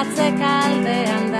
atzek aldean da.